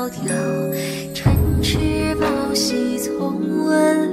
迢迢，晨迟报喜从文。